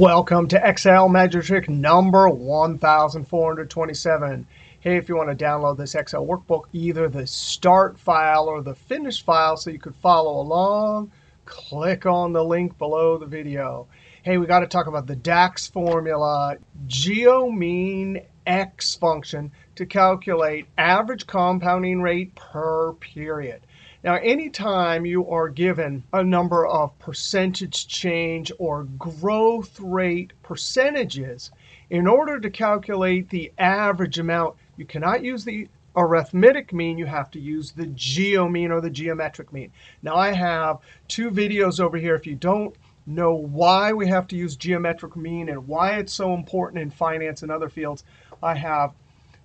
Welcome to Excel Magic Trick number 1427. Hey, if you want to download this Excel workbook, either the start file or the finish file so you could follow along, click on the link below the video. Hey, we got to talk about the DAX formula, geomean x function to calculate average compounding rate per period. Now, anytime you are given a number of percentage change or growth rate percentages, in order to calculate the average amount, you cannot use the arithmetic mean. You have to use the geomean or the geometric mean. Now, I have two videos over here. If you don't know why we have to use geometric mean and why it's so important in finance and other fields, I have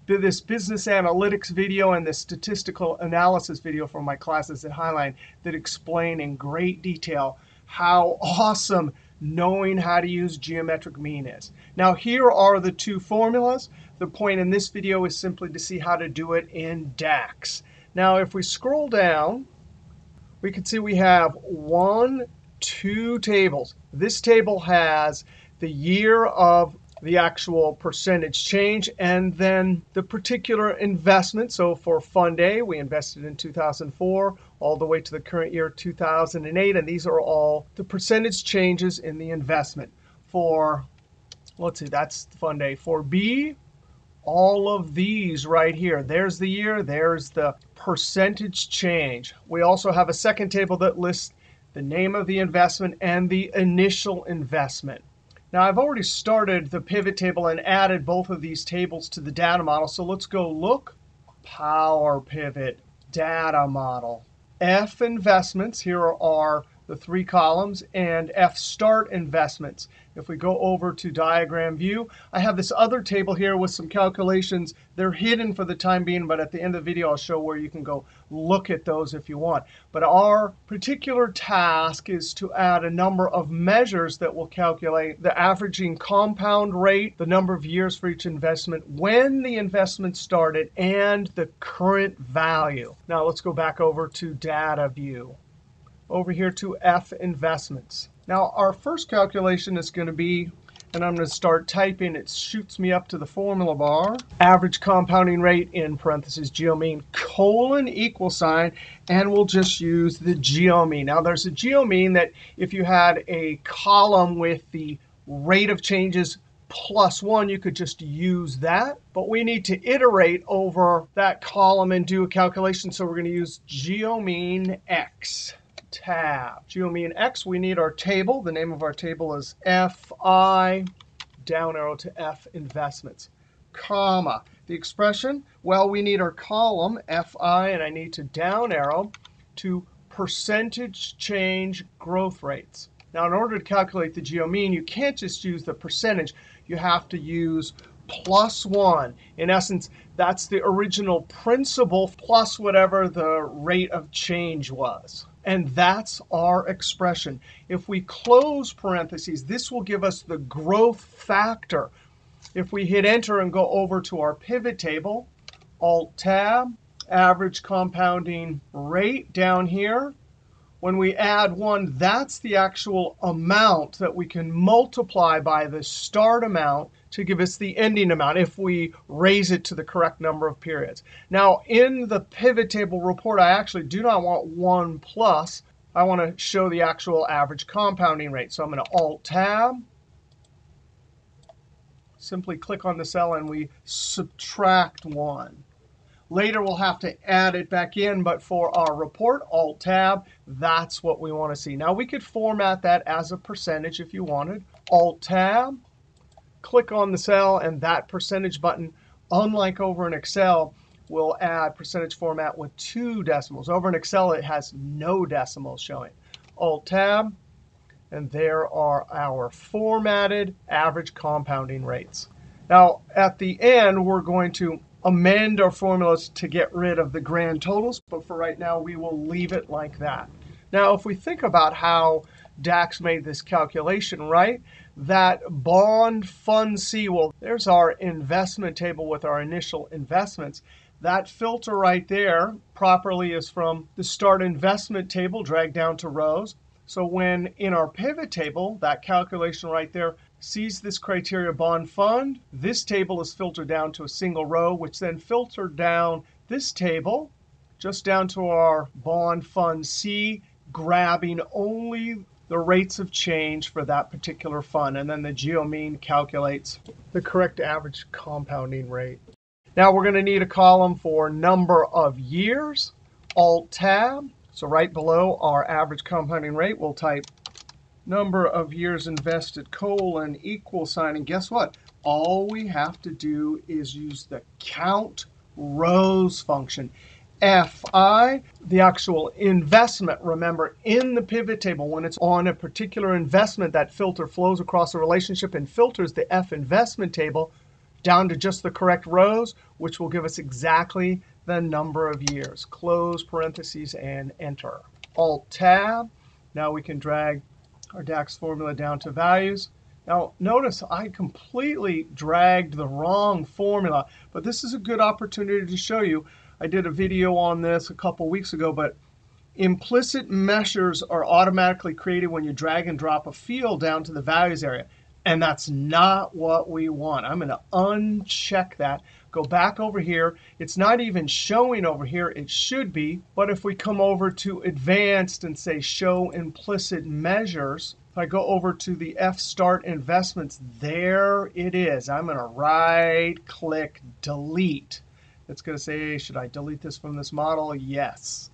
this business analytics video and this statistical analysis video from my classes at Highline that explain in great detail how awesome knowing how to use geometric mean is. Now, here are the two formulas. The point in this video is simply to see how to do it in DAX. Now, if we scroll down, we can see we have one, two tables. This table has the year of the actual percentage change, and then the particular investment. So for Fund A, we invested in 2004 all the way to the current year 2008. And these are all the percentage changes in the investment. For, let's see, that's Fund A. For B, all of these right here. There's the year. There's the percentage change. We also have a second table that lists the name of the investment and the initial investment. Now, I've already started the pivot table and added both of these tables to the data model. So let's go look. Power Pivot, Data Model. F investments, here are the three columns, and F start investments. If we go over to diagram view, I have this other table here with some calculations. They're hidden for the time being, but at the end of the video, I'll show where you can go look at those if you want. But our particular task is to add a number of measures that will calculate the averaging compound rate, the number of years for each investment, when the investment started, and the current value. Now let's go back over to data view over here to F investments. Now, our first calculation is going to be, and I'm going to start typing. It shoots me up to the formula bar. Average compounding rate in parentheses geomean colon equal sign. And we'll just use the geomean. Now, there's a geomean that if you had a column with the rate of changes plus 1, you could just use that. But we need to iterate over that column and do a calculation. So we're going to use geomean x tab. Geomean x, we need our table. The name of our table is FI, down arrow to F investments, comma. The expression, well, we need our column, FI, and I need to down arrow to percentage change growth rates. Now, in order to calculate the geomean, you can't just use the percentage. You have to use plus 1. In essence, that's the original principal plus whatever the rate of change was. And that's our expression. If we close parentheses, this will give us the growth factor. If we hit Enter and go over to our pivot table, Alt-Tab, average compounding rate down here, when we add 1, that's the actual amount that we can multiply by the start amount to give us the ending amount if we raise it to the correct number of periods. Now, in the pivot table report, I actually do not want 1 plus. I want to show the actual average compounding rate. So I'm going to Alt-Tab, simply click on the cell, and we subtract 1. Later, we'll have to add it back in. But for our report, Alt-Tab, that's what we want to see. Now, we could format that as a percentage if you wanted. Alt-Tab, click on the cell, and that percentage button, unlike over in Excel, will add percentage format with two decimals. Over in Excel, it has no decimals showing. Alt-Tab, and there are our formatted average compounding rates. Now, at the end, we're going to amend our formulas to get rid of the grand totals. But for right now, we will leave it like that. Now, if we think about how DAX made this calculation, right, that bond fund C, well, there's our investment table with our initial investments. That filter right there properly is from the start investment table, dragged down to rows. So when in our pivot table, that calculation right there, sees this criteria bond fund. This table is filtered down to a single row, which then filtered down this table just down to our bond fund c, grabbing only the rates of change for that particular fund. And then the geomean calculates the correct average compounding rate. Now we're going to need a column for number of years, Alt-Tab. So right below our average compounding rate, we'll type number of years invested colon equal sign. And guess what? All we have to do is use the count rows function. FI, the actual investment. Remember, in the pivot table, when it's on a particular investment, that filter flows across the relationship and filters the F investment table down to just the correct rows, which will give us exactly the number of years. Close parentheses and enter. Alt-Tab. Now we can drag our DAX formula down to values. Now, notice I completely dragged the wrong formula. But this is a good opportunity to show you. I did a video on this a couple weeks ago. But implicit measures are automatically created when you drag and drop a field down to the values area. And that's not what we want. I'm going to uncheck that. Go back over here. It's not even showing over here. It should be. But if we come over to Advanced and say Show Implicit Measures, if I go over to the F Start Investments, there it is. I'm going to right-click Delete. It's going to say, should I delete this from this model? Yes.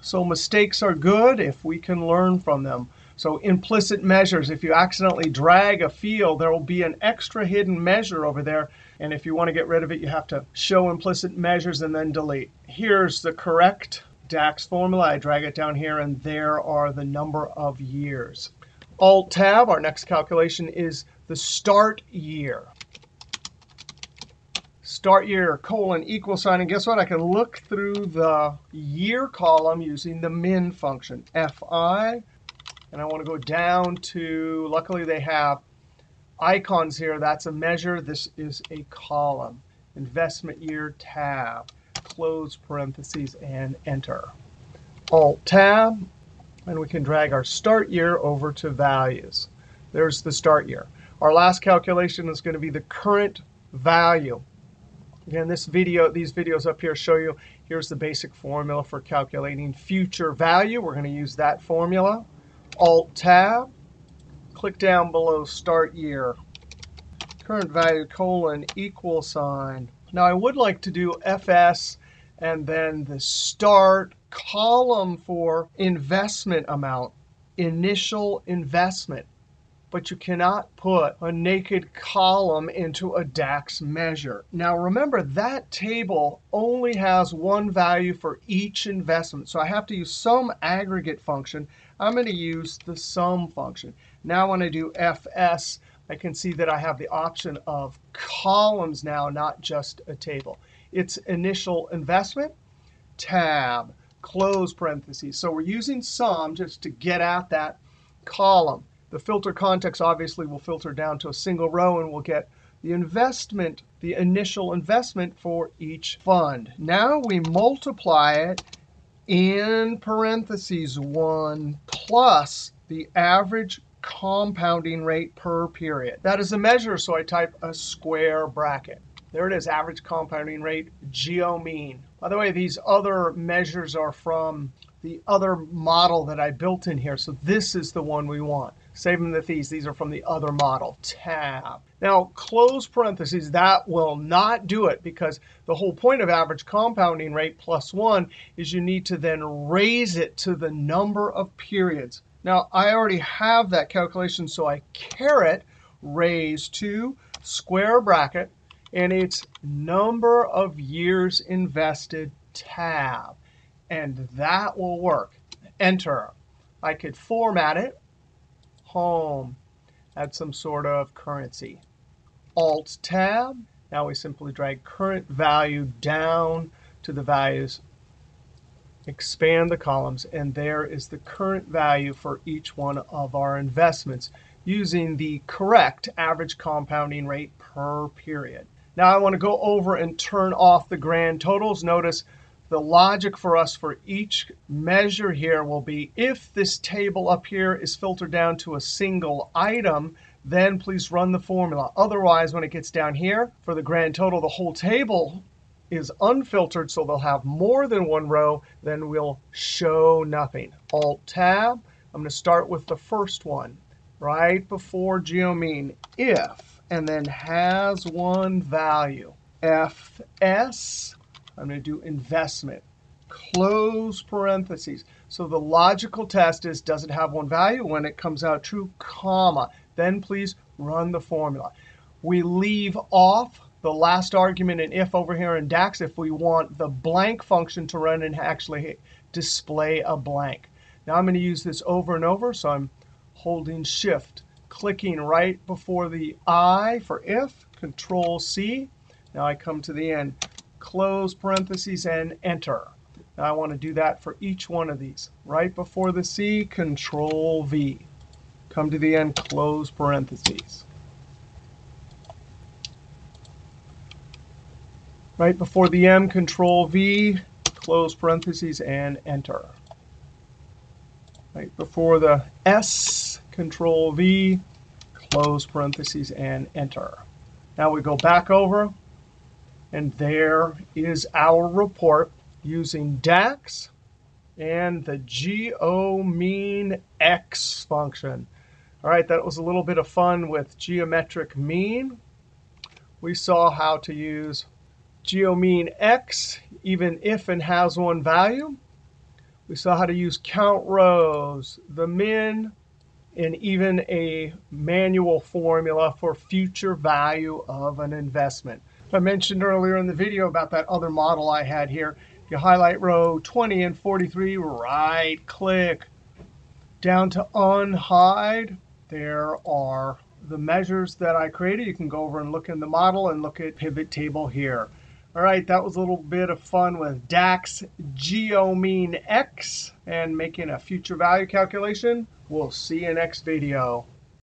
So mistakes are good if we can learn from them. So implicit measures, if you accidentally drag a field, there will be an extra hidden measure over there. And if you want to get rid of it, you have to show implicit measures and then delete. Here's the correct DAX formula. I drag it down here, and there are the number of years. Alt-Tab, our next calculation is the start year. Start year, colon, equal sign. And guess what? I can look through the year column using the min function. Fi and I want to go down to, luckily they have icons here. That's a measure. This is a column. Investment year tab. Close parentheses and enter. Alt tab. And we can drag our start year over to values. There's the start year. Our last calculation is going to be the current value. Again, this video, these videos up here show you, here's the basic formula for calculating future value. We're going to use that formula. Alt-Tab. Click down below Start Year. Current value colon equal sign. Now, I would like to do FS and then the start column for investment amount, initial investment. But you cannot put a naked column into a DAX measure. Now, remember, that table only has one value for each investment. So I have to use some aggregate function I'm going to use the sum function. Now when I do fs, I can see that I have the option of columns now, not just a table. It's initial investment, tab, close parentheses. So we're using sum just to get at that column. The filter context obviously will filter down to a single row, and we'll get the investment, the initial investment for each fund. Now we multiply it in parentheses 1 plus the average compounding rate per period. That is a measure, so I type a square bracket. There it is, average compounding rate, geomean. By the way, these other measures are from the other model that I built in here. So this is the one we want. Them the fees. These are from the other model, tab. Now, close parentheses, that will not do it because the whole point of average compounding rate plus 1 is you need to then raise it to the number of periods. Now, I already have that calculation, so I caret raise to square bracket, and it's number of years invested tab. And that will work. Enter. I could format it home, add some sort of currency. Alt-Tab. Now we simply drag current value down to the values, expand the columns, and there is the current value for each one of our investments using the correct average compounding rate per period. Now I want to go over and turn off the grand totals. Notice the logic for us for each measure here will be if this table up here is filtered down to a single item, then please run the formula. otherwise, when it gets down here for the grand total, the whole table is unfiltered, so they'll have more than one row, then we'll show nothing. alt-tab. i'm going to start with the first one right before geomean, if, and then has one value, fs. I'm going to do investment close parentheses. so the logical test is, does it have one value? when it comes out true, comma. then please run the formula we leave off the last argument in if over here in dax if we want the blank function to run and actually display a blank. now i'm going to use this over and over. so i'm holding shift, clicking right before the i for if, control c. now i come to the end close parentheses and enter. now i want to do that for each one of these. right before the c, control v come to the end, close parentheses. right before the m, control v, close parentheses, and enter. right before the s, control v, close parentheses, and enter. now we go back over and there is our report using dax and the geomean x function. all right, that was a little bit of fun with geometric mean. we saw how to use geomean x, even if and has one value. we saw how to use count rows, the min, and even a manual formula for future value of an investment. I mentioned earlier in the video about that other model i had here. you highlight row twenty and forty three, right click down to unhide. there are the measures that i created. you can go over and look in the model and look at pivot table here. all right, that was a little bit of fun with dax geomean x and making a future value calculation. we'll see you next video.